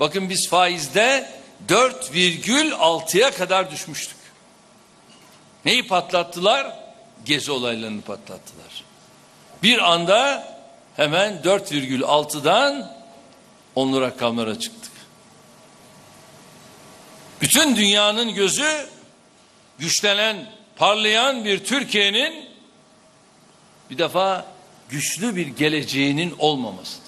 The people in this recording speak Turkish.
Bakın biz faizde 4,6'ya kadar düşmüştük. Neyi patlattılar? Gezi olaylarını patlattılar. Bir anda hemen 4,6'dan onlu rakamlara çıktık. Bütün dünyanın gözü güçlenen, parlayan bir Türkiye'nin bir defa güçlü bir geleceğinin olmamasıdır.